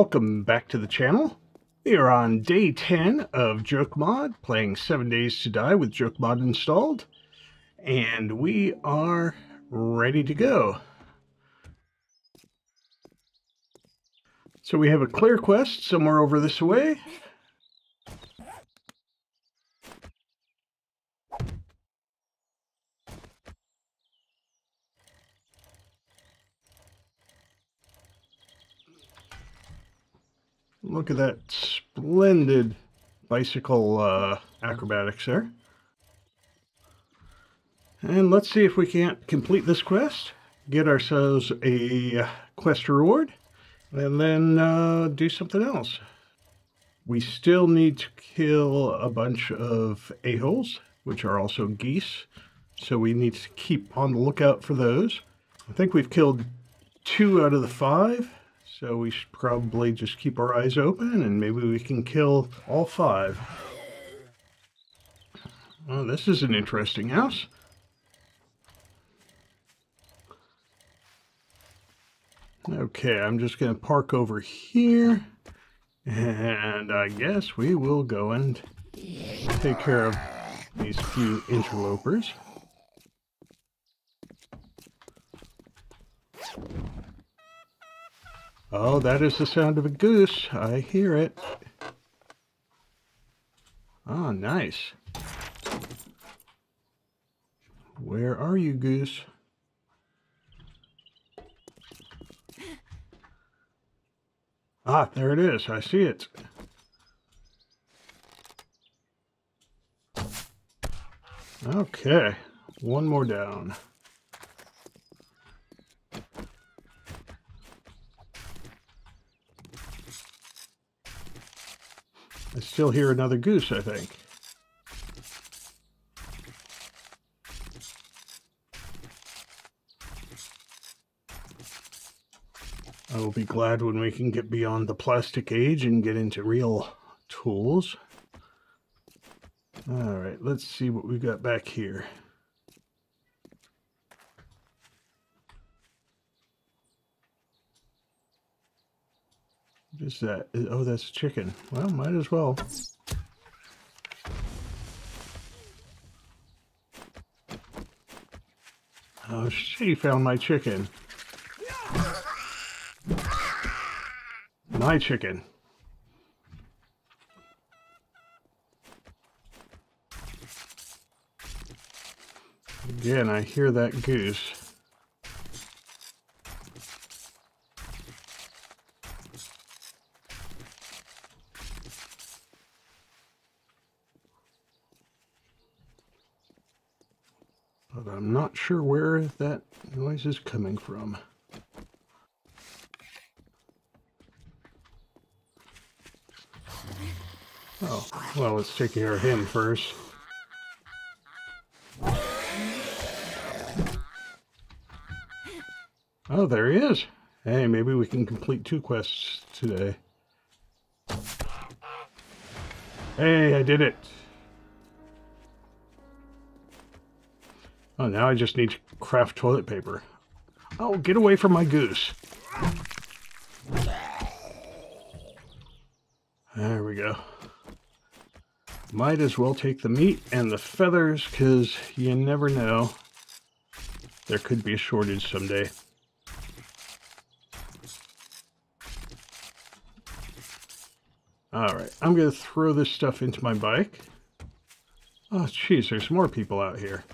welcome back to the channel. We are on day 10 of Joke Mod, playing 7 Days to Die with Joke Mod installed, and we are ready to go. So we have a clear quest somewhere over this way. Look at that splendid bicycle uh, acrobatics there. And let's see if we can't complete this quest, get ourselves a quest reward, and then uh, do something else. We still need to kill a bunch of a-holes, which are also geese, so we need to keep on the lookout for those. I think we've killed two out of the five, so we should probably just keep our eyes open and maybe we can kill all five. Oh, this is an interesting house. Okay, I'm just going to park over here. And I guess we will go and take care of these few interlopers. Oh, that is the sound of a goose. I hear it. Oh, nice. Where are you, goose? Ah, there it is. I see it. Okay, one more down. I still hear another goose, I think. I will be glad when we can get beyond the plastic age and get into real tools. All right, let's see what we got back here. Is that? Oh, that's chicken. Well, might as well. Oh, she found my chicken. My chicken. Again, I hear that goose. but I'm not sure where that noise is coming from. Oh, well, let's take care of him first. Oh, there he is. Hey, maybe we can complete two quests today. Hey, I did it. Oh, now I just need to craft toilet paper. Oh, get away from my goose. There we go. Might as well take the meat and the feathers, because you never know. There could be a shortage someday. Alright, I'm going to throw this stuff into my bike. Oh, jeez, there's more people out here.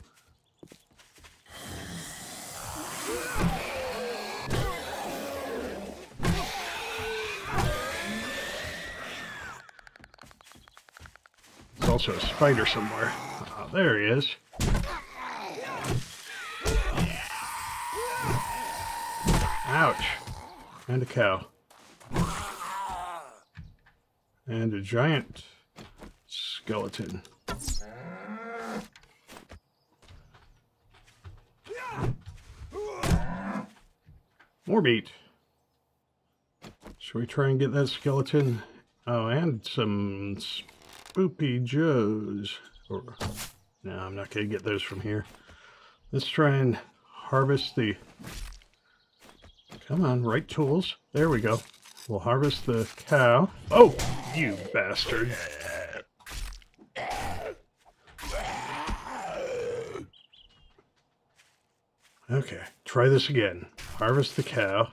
Also a spider somewhere. Oh, there he is. Ouch. And a cow. And a giant skeleton. More meat. Should we try and get that skeleton? Oh, and some Spoopy Joes. Or, no, I'm not going to get those from here. Let's try and harvest the... Come on, right tools. There we go. We'll harvest the cow. Oh, you bastard. Okay, try this again. Harvest the cow.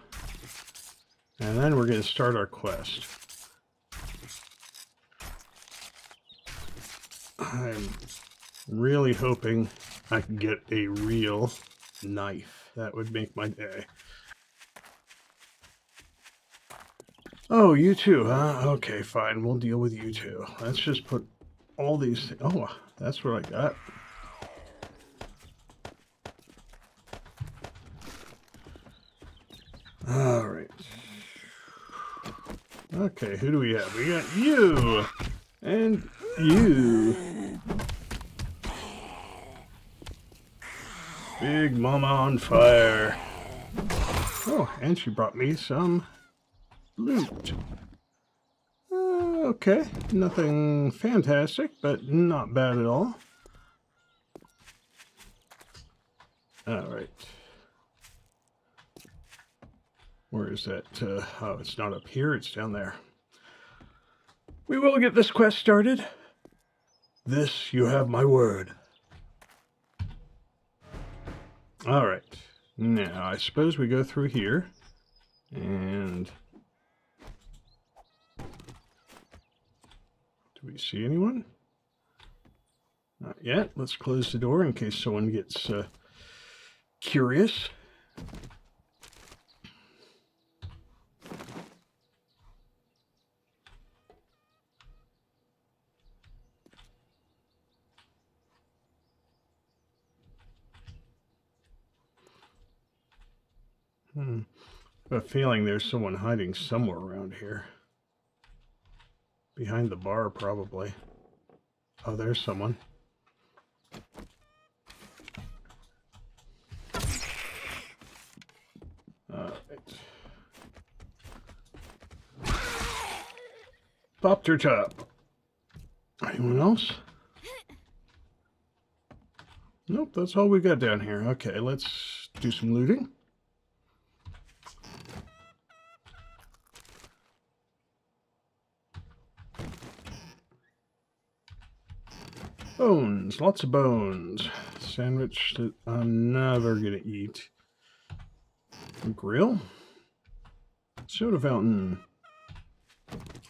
And then we're going to start our quest. I'm really hoping I can get a real knife. That would make my day. Oh, you too, huh? Okay, fine. We'll deal with you too. Let's just put all these... Oh, that's what I got. All right. Okay, who do we have? We got you and you. Big Mama on fire. Oh, and she brought me some loot. Okay, nothing fantastic, but not bad at all. All right. Where is that? Uh, oh, it's not up here, it's down there. We will get this quest started. This, you have my word. All right. Now, I suppose we go through here. And... Do we see anyone? Not yet. Let's close the door in case someone gets uh, curious. Hmm. I have a feeling there's someone hiding somewhere around here. Behind the bar, probably. Oh, there's someone. Popped her top. Anyone else? Nope, that's all we got down here. Okay, let's do some looting. Bones, lots of bones. Sandwich that I'm never gonna eat. Grill. Soda fountain.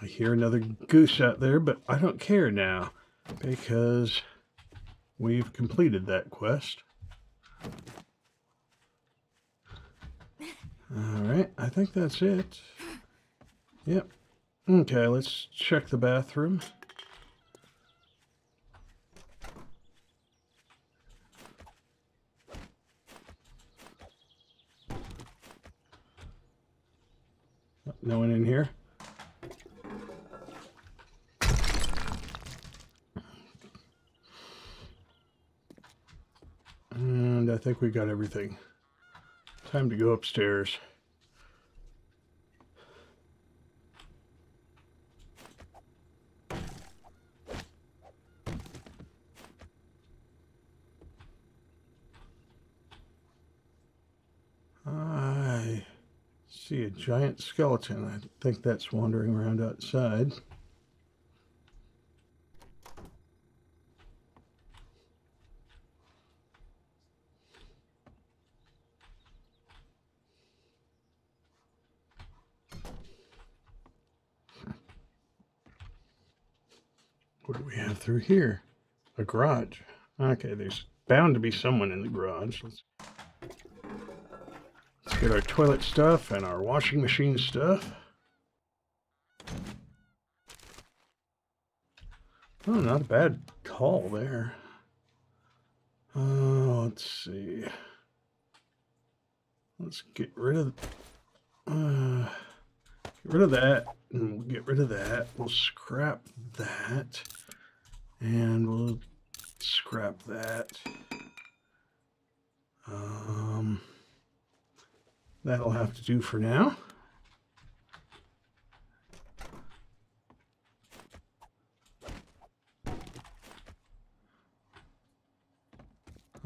I hear another goose out there, but I don't care now because we've completed that quest. Alright, I think that's it. Yep. Okay, let's check the bathroom. No one in here? And I think we got everything. Time to go upstairs. see a giant skeleton. I think that's wandering around outside. What do we have through here? A garage. Okay, there's bound to be someone in the garage. Let's Get our toilet stuff and our washing machine stuff. Oh, not a bad call there. Uh, let's see. Let's get rid of uh, get rid of that, and we'll get rid of that. We'll scrap that, and we'll scrap that. Um that'll have to do for now.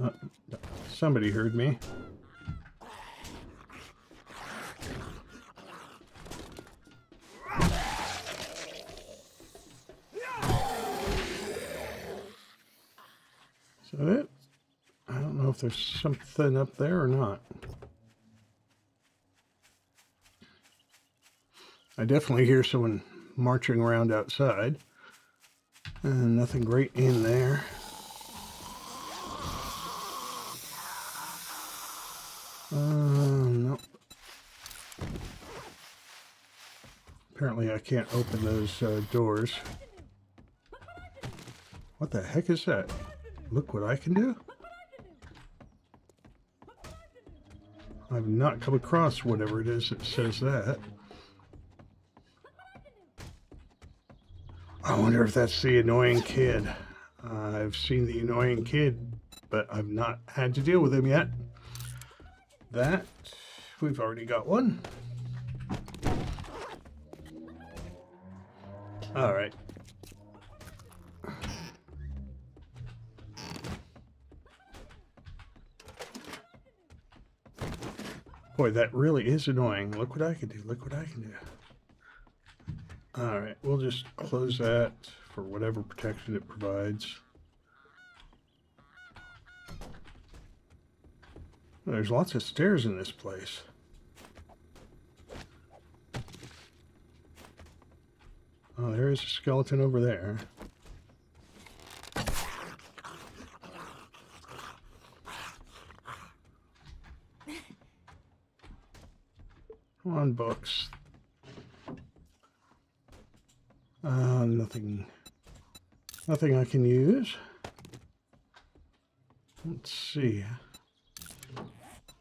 Uh, somebody heard me. So that, I don't know if there's something up there or not. I definitely hear someone marching around outside. And nothing great in there. Uh, nope. Apparently I can't open those uh, doors. What the heck is that? Look what I can do? I've not come across whatever it is that says that. I wonder if that's the annoying kid. Uh, I've seen the annoying kid, but I've not had to deal with him yet. That, we've already got one. All right. Boy, that really is annoying. Look what I can do. Look what I can do. All right, we'll just close that for whatever protection it provides. There's lots of stairs in this place. Oh, there is a skeleton over there. Come on, books. Uh, nothing, nothing I can use. Let's see.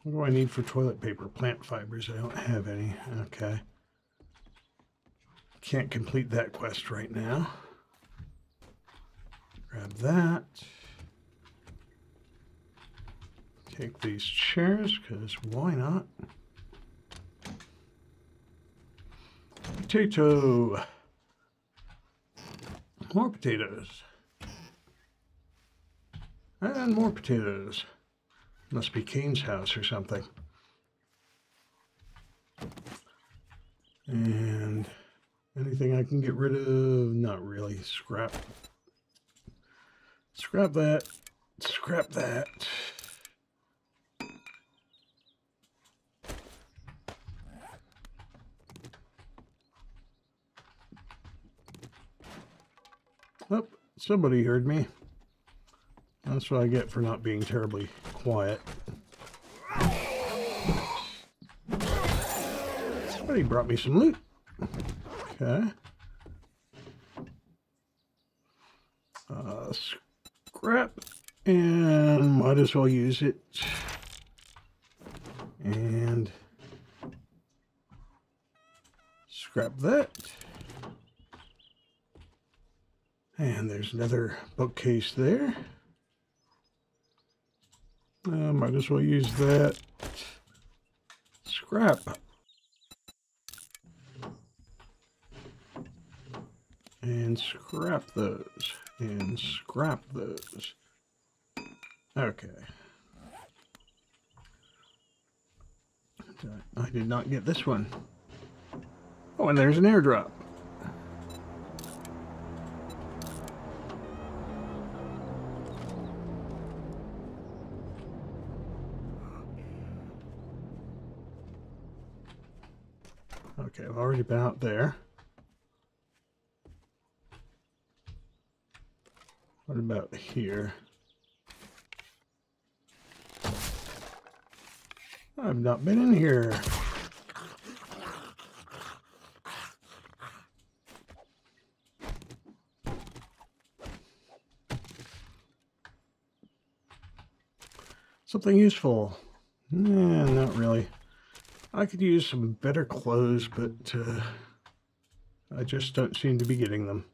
What do I need for toilet paper? Plant fibers. I don't have any. Okay. Can't complete that quest right now. Grab that. Take these chairs, because why not? Potato. More potatoes. And more potatoes. Must be Kane's house or something. And anything I can get rid of? Not really. Scrap. Scrap that. Scrap that. Oh, somebody heard me. That's what I get for not being terribly quiet. Somebody brought me some loot. Okay. Uh, scrap. And might as well use it. And scrap that. And there's another bookcase there. Uh, might as well use that. Scrap. And scrap those. And scrap those. Okay. I did not get this one. Oh, and there's an airdrop. Out there. What about here? I've not been in here. Something useful. Nah, not really. I could use some better clothes, but uh, I just don't seem to be getting them.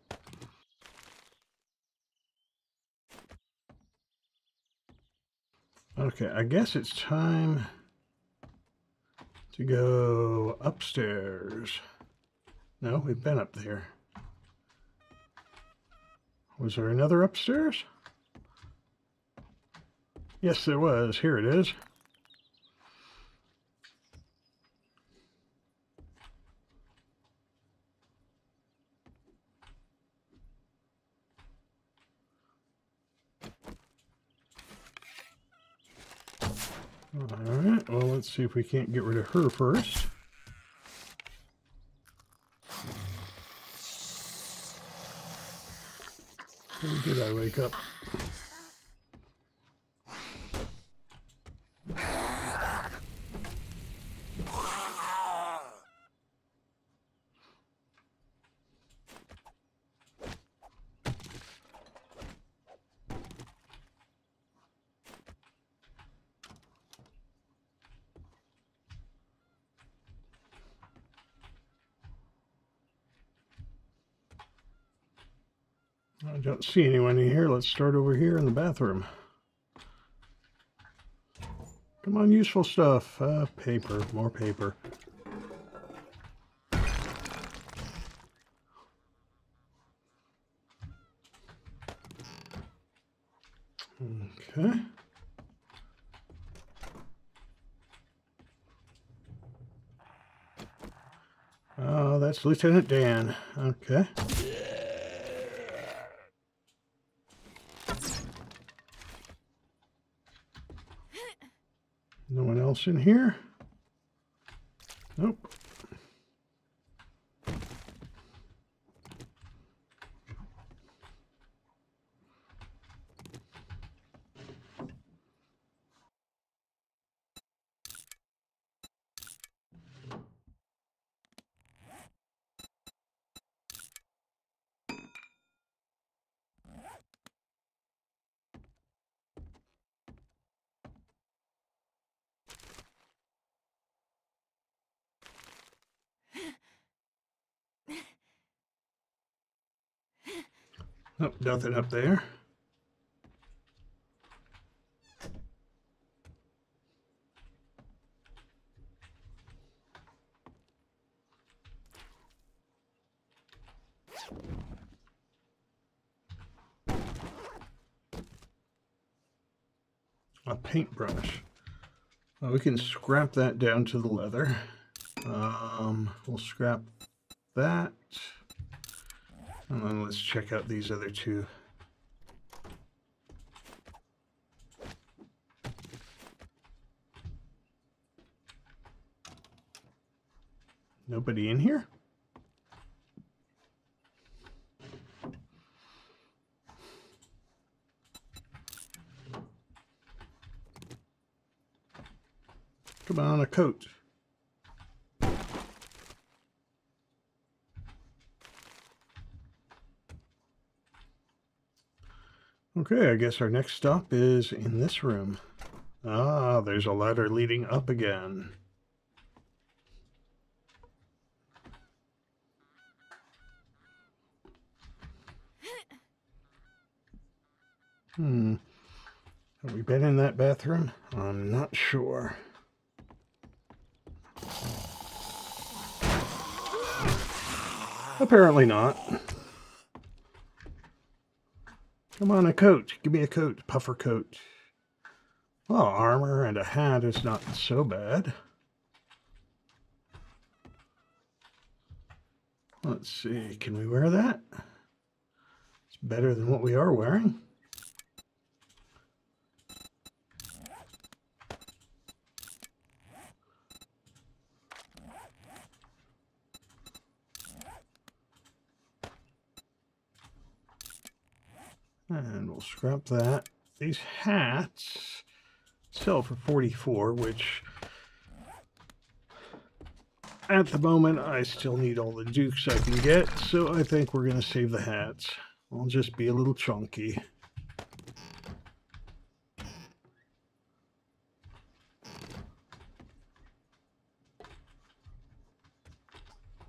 Okay, I guess it's time to go upstairs. No, we've been up there. Was there another upstairs? Yes, there was. Here it is. Alright, well, let's see if we can't get rid of her first. How did I wake up? I see anyone in here. Let's start over here in the bathroom. Come on, useful stuff. Uh, paper, more paper. Okay. Oh, that's Lieutenant Dan. Okay. No one else in here? Nope. Nothing up there. A paintbrush. Well, we can scrap that down to the leather. Um, we'll scrap that. And then let's check out these other two. Nobody in here? Come on, a coat. Okay, I guess our next stop is in this room. Ah, there's a ladder leading up again. Hmm. Have we been in that bathroom? I'm not sure. Apparently not. Come on, a coat. Give me a coat. Puffer coat. Well, armor and a hat is not so bad. Let's see. Can we wear that? It's better than what we are wearing. And that. These hats sell for 44, which at the moment I still need all the dukes I can get, so I think we're going to save the hats. I'll just be a little chunky.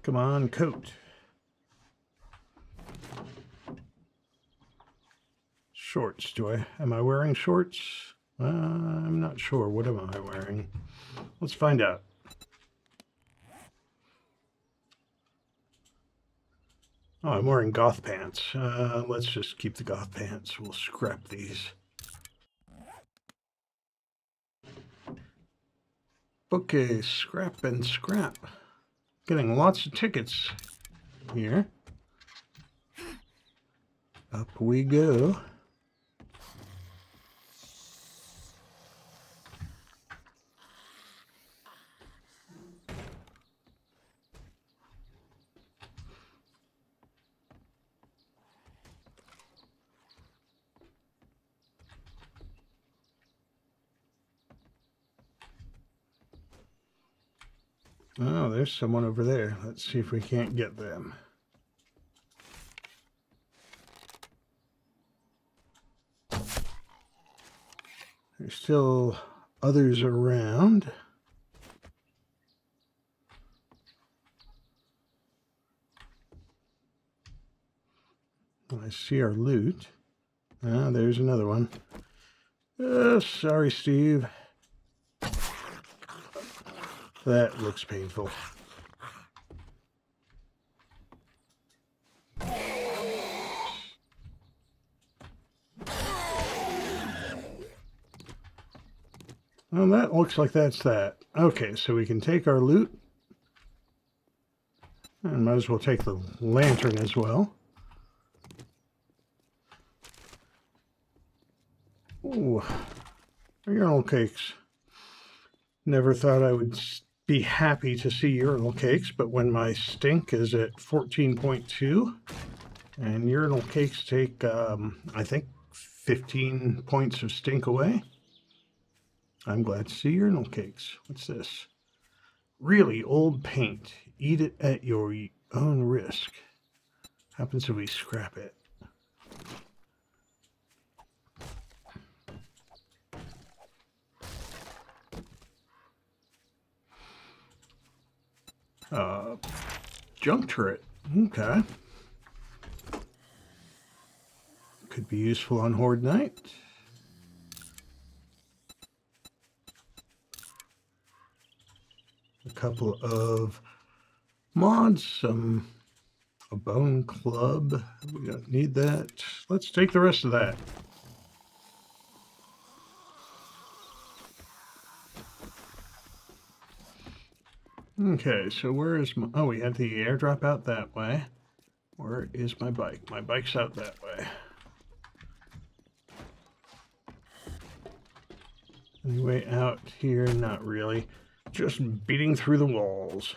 Come on, coat. Shorts, do I, am I wearing shorts? Uh, I'm not sure. What am I wearing? Let's find out. Oh, I'm wearing goth pants. Uh, let's just keep the goth pants. We'll scrap these. Okay, scrap and scrap. Getting lots of tickets here. Up we go. Oh, there's someone over there. Let's see if we can't get them. There's still others around. I see our loot. Ah, there's another one. Uh, sorry, Steve. That looks painful. That looks like that's that. Okay, so we can take our loot. And might as well take the lantern as well. Ooh, urinal cakes. Never thought I would be happy to see urinal cakes, but when my stink is at 14.2, and urinal cakes take, um, I think, 15 points of stink away, I'm glad to see urinal cakes. What's this? Really old paint. Eat it at your own risk. Happens if we scrap it. Uh, junk turret. Okay. Could be useful on Horde Night. A couple of mods, some a bone club. We don't need that. Let's take the rest of that. Okay, so where is my... Oh, we had the airdrop out that way. Where is my bike? My bike's out that way. Anyway, out here, not really. Just beating through the walls.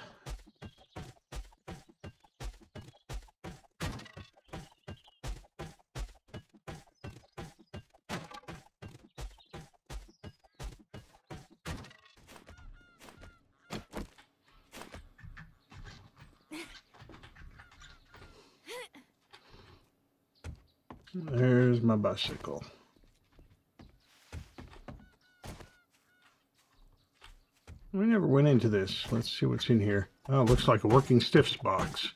There's my bicycle. Never went into this. Let's see what's in here. Oh, looks like a working stiffs box.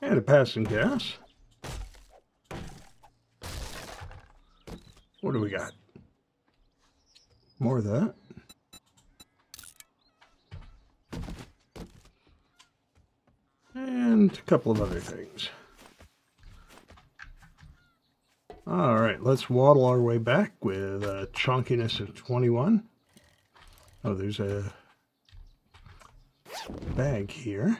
And a passing gas. What do we got? More of that. And a couple of other things. All right, let's waddle our way back with uh, a chunkiness of 21. Oh, there's a bag here.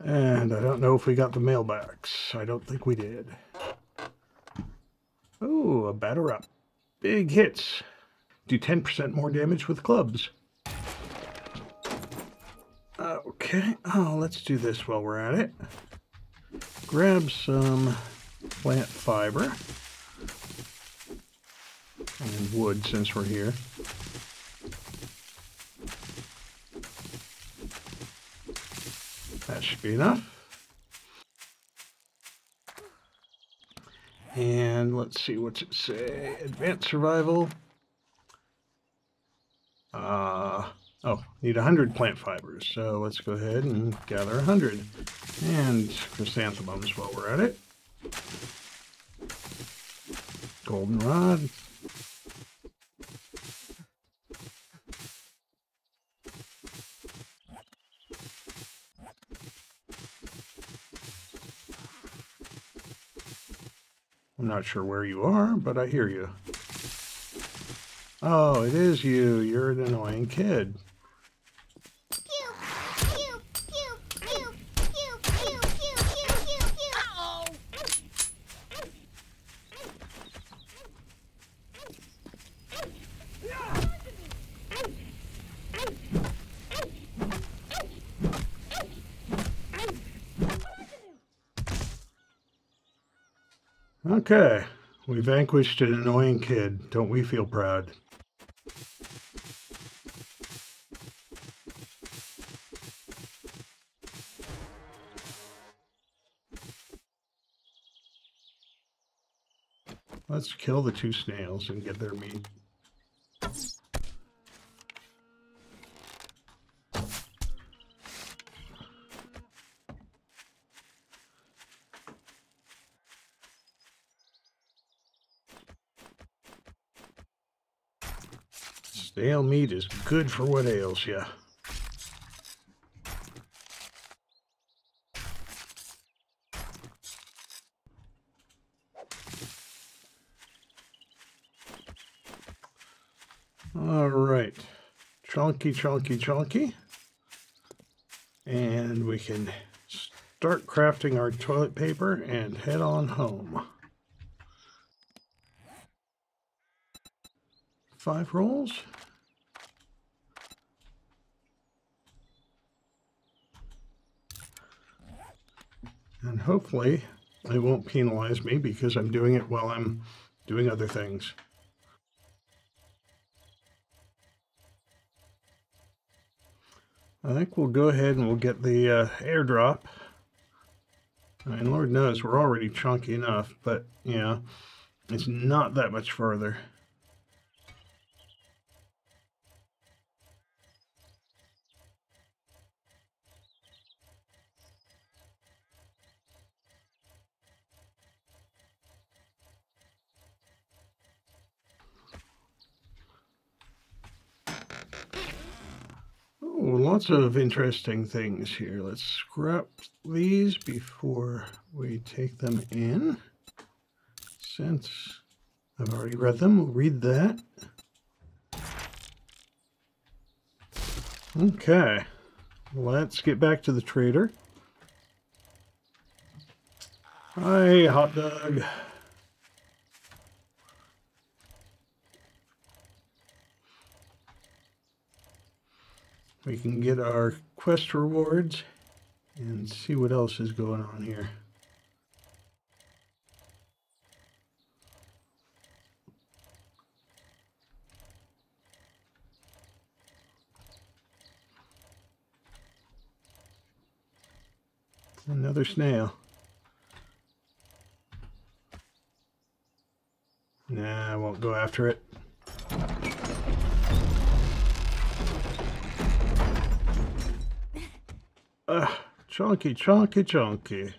And I don't know if we got the mailbox. I don't think we did. Oh, a batter up. Big hits. Do 10% more damage with clubs. Okay, oh, let's do this while we're at it. Grab some plant fiber and wood since we're here. That should be enough. And let's see, what's it say? Advanced survival. Uh, Oh, need 100 plant fibers. So let's go ahead and gather 100. And chrysanthemums while we're at it. Goldenrod. I'm not sure where you are, but I hear you. Oh, it is you. You're an annoying kid. Okay, we vanquished an annoying kid. Don't we feel proud? Let's kill the two snails and get their meat. Stale meat is good for what ails you. All right, chunky, chunky, chunky. And we can start crafting our toilet paper and head on home. Five rolls. And hopefully they won't penalize me because I'm doing it while I'm doing other things. I think we'll go ahead and we'll get the uh, airdrop. I mean, Lord knows we're already chunky enough, but, know, it's not that much further. Lots of interesting things here. Let's scrap these before we take them in. Since I've already read them, we'll read that. Okay, let's get back to the trader. Hi, hot dog. We can get our quest rewards and see what else is going on here. Another snail. Nah, I won't go after it. Uh, chunky, chunky, chunky.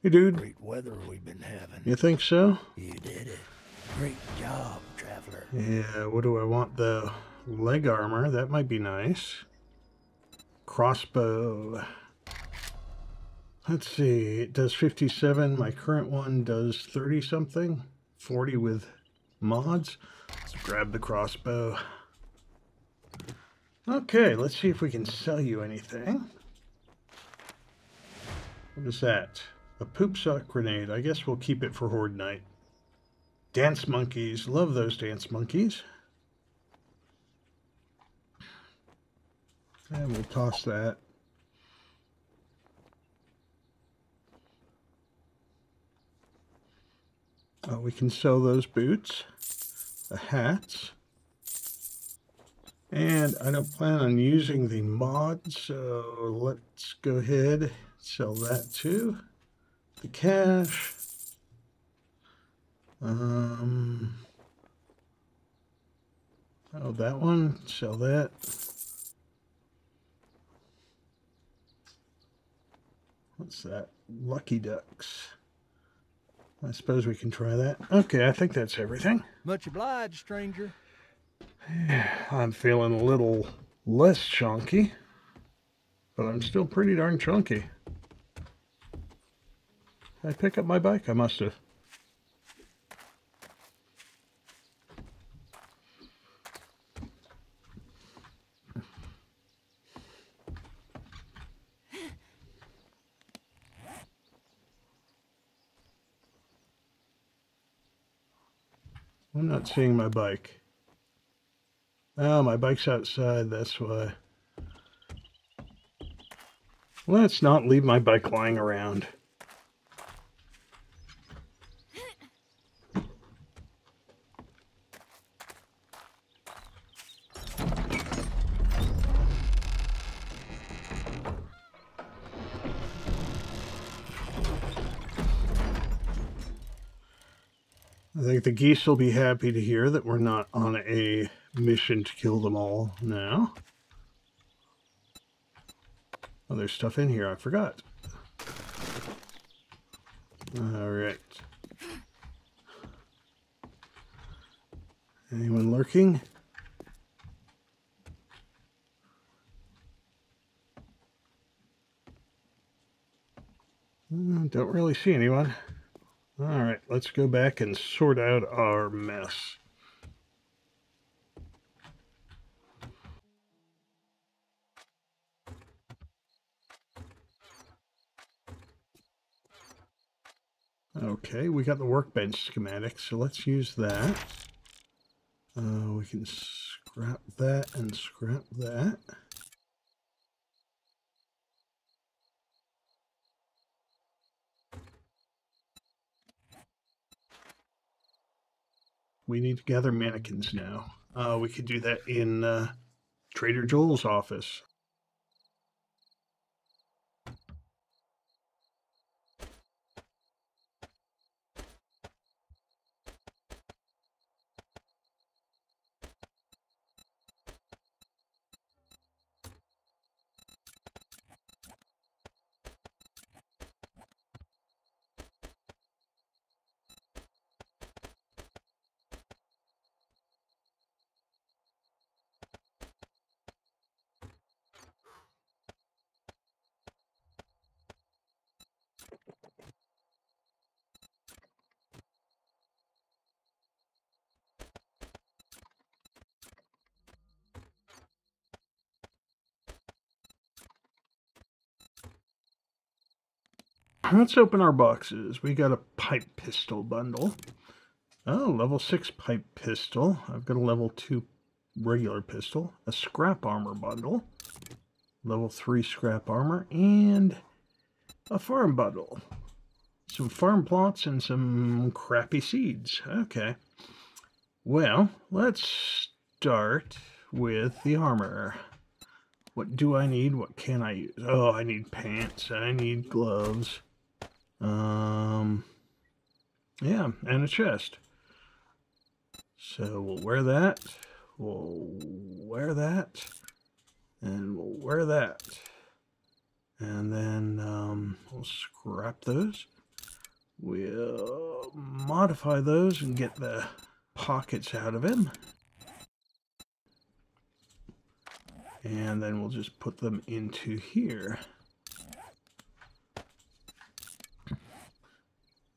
Hey, dude. Great weather we've been having. You think so? You did it. Great job, traveler. Yeah, what do I want? The leg armor. That might be nice. Crossbow. Let's see. It does 57. My current one does 30 something. 40 with mods. Let's grab the crossbow. Okay, let's see if we can sell you anything. What is that? A poop sock grenade. I guess we'll keep it for Horde Night. Dance monkeys. Love those dance monkeys. And we'll toss that. Oh, we can sell those boots, the hats. And I don't plan on using the mod, so let's go ahead sell that too. The cash. Um, oh, that one, sell that. What's that? Lucky Ducks. I suppose we can try that. Okay, I think that's everything. Much obliged, stranger. I'm feeling a little less chunky, but I'm still pretty darn chunky. I pick up my bike? I must have. I'm not seeing my bike. Oh, my bike's outside, that's why. Let's not leave my bike lying around. I think the geese will be happy to hear that we're not on a mission to kill them all now. Oh, there's stuff in here I forgot. All right. Anyone lurking? Uh, don't really see anyone. All right, let's go back and sort out our mess. Okay, we got the workbench schematic, so let's use that. Uh, we can scrap that and scrap that. We need to gather mannequins now. Uh, we could do that in uh, Trader Joel's office. Let's open our boxes. We got a pipe pistol bundle. Oh, level 6 pipe pistol. I've got a level 2 regular pistol. A scrap armor bundle. Level 3 scrap armor. And a farm bundle. Some farm plots and some crappy seeds. Okay. Well, let's start with the armor. What do I need? What can I use? Oh, I need pants. I need gloves. Um, yeah, and a chest. So we'll wear that. We'll wear that. And we'll wear that. And then um, we'll scrap those. We'll modify those and get the pockets out of them. And then we'll just put them into here.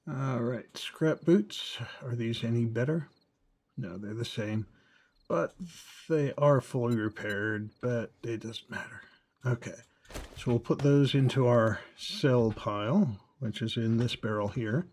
All right, scrap boots. Are these any better? No, they're the same. But they are fully repaired, but it doesn't matter. Okay, so we'll put those into our sell pile, which is in this barrel here.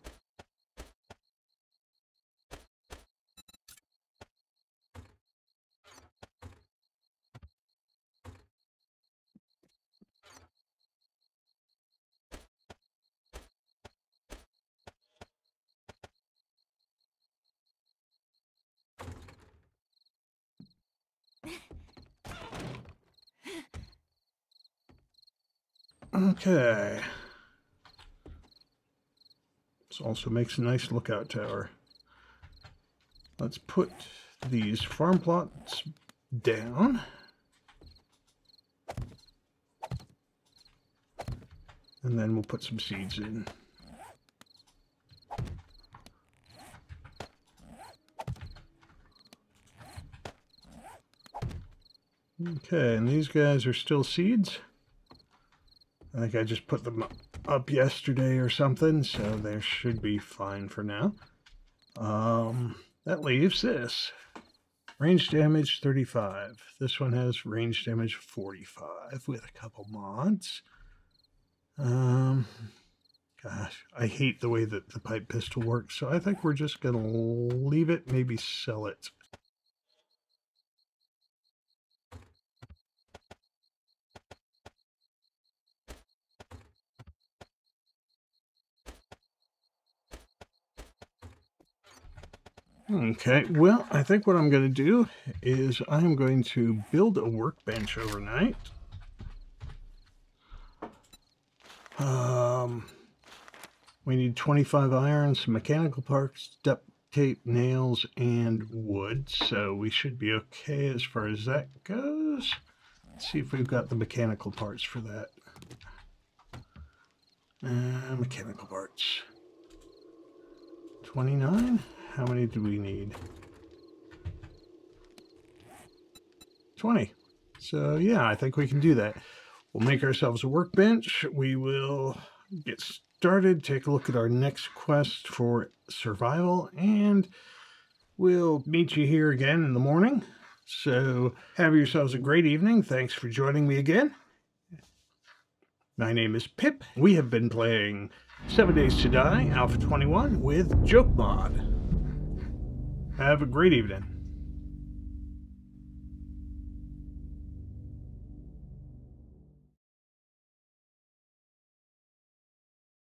Okay. This also makes a nice lookout tower. Let's put these farm plots down. And then we'll put some seeds in. Okay, and these guys are still seeds. I think I just put them up yesterday or something, so they should be fine for now. Um, that leaves this. Range damage 35. This one has range damage 45 with a couple mods. Um, gosh, I hate the way that the pipe pistol works, so I think we're just going to leave it, maybe sell it. Okay, well, I think what I'm going to do is I'm going to build a workbench overnight. Um, we need 25 iron, some mechanical parts, duct tape, nails, and wood. So we should be okay as far as that goes. Let's see if we've got the mechanical parts for that. Uh, mechanical parts. 29? How many do we need? 20. So yeah, I think we can do that. We'll make ourselves a workbench. We will get started, take a look at our next quest for survival, and we'll meet you here again in the morning. So have yourselves a great evening. Thanks for joining me again. My name is Pip. We have been playing Seven Days to Die, Alpha 21 with Joke Mod. Have a great evening.